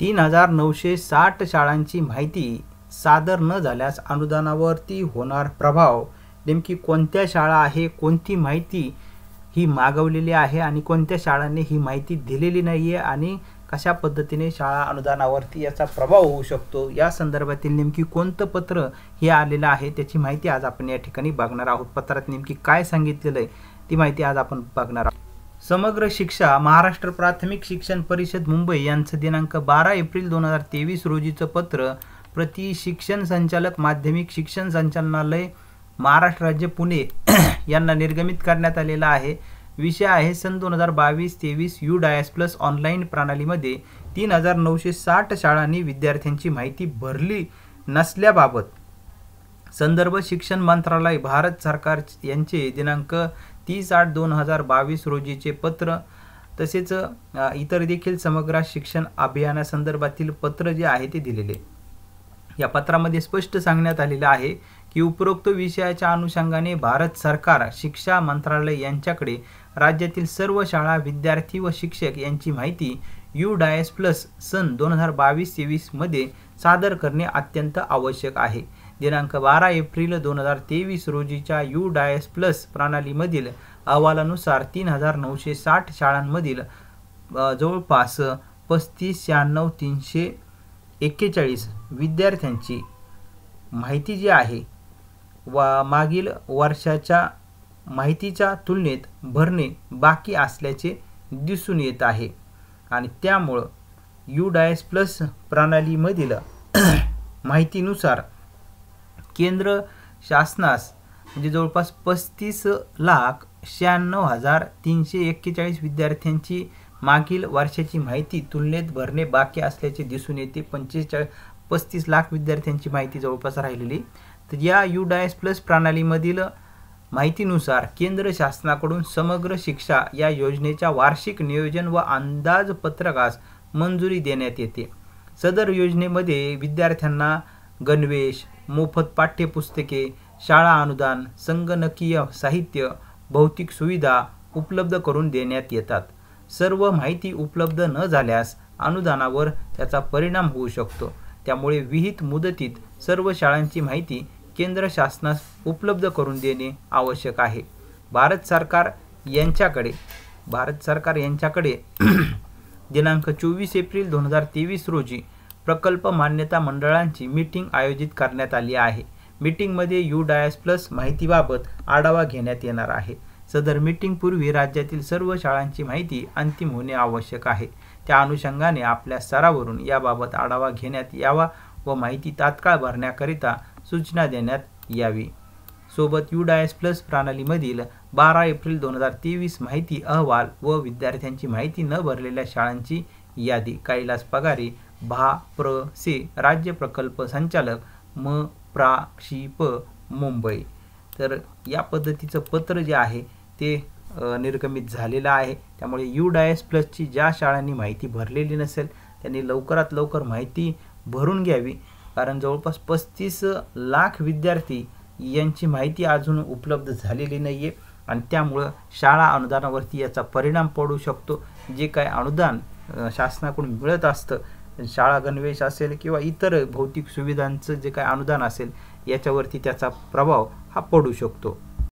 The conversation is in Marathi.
तीन हजार नऊशे साठ शाळांची माहिती सादर न झाल्यास अनुदानावरती होणार प्रभाव. नेमकी कोणत्या शाळा आहे कोणती माहिती ही मागवलेली आहे आणि कोणत्या शाळांनी ही माहिती दिलेली नाही आहे आणि कशा पद्धतीने शाळा अनुदानावरती याचा प्रभाव होऊ शकतो? या संदर्भातील नेमकी कोणतं पत्र हे आलेलं आहे त्याची माहिती आज आपण या ठिकाणी बघणार आहोत. पत्रात नेमकी काय सांगितलेलं आहे ती माहिती आज आपण बघणार आहोत. समग्र शिक्षा महाराष्ट्र प्राथमिक शिक्षण परिषद मुंबई यांचं दिनांक बारा एप्रिल दोन हजार तेवीस रोजीचं पत्र प्रति शिक्षण संचालक माध्यमिक शिक्षण संचालनालय महाराष्ट्र राज्य पुणे यांना निर्गमित करण्यात आलेला आहे. विषय आहे सन दोन हजार बावीस तेवीस यू डायस प्लस ऑनलाईन प्रणालीमध्ये तीन हजार नऊशे साठ शाळांनी विद्यार्थ्यांची माहिती भरली नसल्याबाबत. संदर्भ शिक्षण मंत्रालय भारत सरकार यांचे दिनांक तीस आठ दोन हजार बावीस रोजीचे पत्र तसेच इतर देखील समग्र शिक्षण अभियानासंदर्भातील पत्र जे आहे ते दिलेले. या पत्रामध्ये स्पष्ट सांगण्यात आलेलं आहे की उपरोक्त विषयाच्या अनुषंगाने भारत सरकार शिक्षा मंत्रालय यांच्याकडे राज्यातील सर्व शाळा विद्यार्थी व शिक्षक यांची माहिती यू डायस प्लस सन दोन हजार बावीस तेवीसमध्ये सादर करणे अत्यंत आवश्यक आहे. दिनांक बारा एप्रिल दोन हजार तेवीस रोजीच्या यू डायस प्लस प्रणालीमधील अहवालानुसार तीन हजार नऊशे साठ शाळांमधील जवळपास पस्तीस शहाण्णव तीनशे एक्केचाळीस विद्यार्थ्यांची माहिती जी आहे वा मागील वर्षाच्या माहितीच्या तुलनेत भरणे बाकी असल्याचे दिसून येत आहे. आणि त्यामुळं यू डायस प्लस प्रणालीमधील माहितीनुसार केंद्र शासनास म्हणजे जवळपास पस्तीस लाख शहाण्णव हजार तीनशे एक्केचाळीस विद्यार्थ्यांची मागील वर्षाची माहिती तुलनेत भरणे बाकी असल्याचे दिसून येते. पंचेचाळीस पस्तीस लाख विद्यार्थ्यांची माहिती जवळपास राहिलेली. तर या यू डायस प्लस प्रणालीमधील माहितीनुसार केंद्र शासनाकडून समग्र शिक्षा या योजनेच्या वार्षिक नियोजन व अंदाजपत्रकास मंजुरी देण्यात येते. सदर योजनेमध्ये विद्यार्थ्यांना गणवेश मोफत पाठ्यपुस्तके शाळा अनुदान संगणकीय साहित्य भौतिक सुविधा उपलब्ध करून देण्यात येतात. सर्व माहिती उपलब्ध न झाल्यास अनुदानावर त्याचा परिणाम होऊ शकतो. त्यामुळे विहित मुदतीत सर्व शाळांची माहिती केंद्र शासनास उपलब्ध करून देणे आवश्यक आहे. भारत सरकार यांच्याकडे भारत सरकार यांच्याकडे दिनांक चोवीस एप्रिल दोन हजार तेवीस रोजी प्रकल्प मान्यता मंडळांची मीटिंग आयोजित करण्यात आली आहे. मीटिंगमध्ये यू डायस प्लस माहितीबाबत आढावा घेण्यात येणार आहे. सदर मीटिंगपूर्वी राज्यातील सर्व शाळांची माहिती अंतिम होणे आवश्यक आहे. त्या अनुषंगाने आपल्या स्तरावरून याबाबत आढावा घेण्यात यावा व माहिती तात्काळ भरण्याकरिता सूचना देण्यात यावी. सोबत यू डायस प्लस प्रणालीमधील बारा एप्रिल दोन हजार तेवीस माहिती अहवाल व विद्यार्थ्यांची माहिती न भरलेल्या शाळांची यादी कैलास पगारी भा प्र से राज्य प्रकल्प संचालक म प्रा शी प मुंबई. तर या पद्धतीचं पत्र जे आहे ते निर्गमित झालेलं आहे. त्यामुळे यू डायस प्लसची ज्या शाळांनी माहिती भरलेली नसेल त्यांनी लवकरात लवकर माहिती भरून घ्यावी. कारण जवळपास पस्तीस लाख विद्यार्थी यांची माहिती अजून उपलब्ध झालेली नाही आहे आणि त्यामुळं शाळा अनुदानावरती याचा परिणाम पडू शकतो. जे काय अनुदान शासनाकडून मिळत असतं शाळा गणवेश असेल किंवा इतर भौतिक सुविधांचं जे काय अनुदान असेल याच्यावरती त्याचा प्रभाव हा पडू शकतो.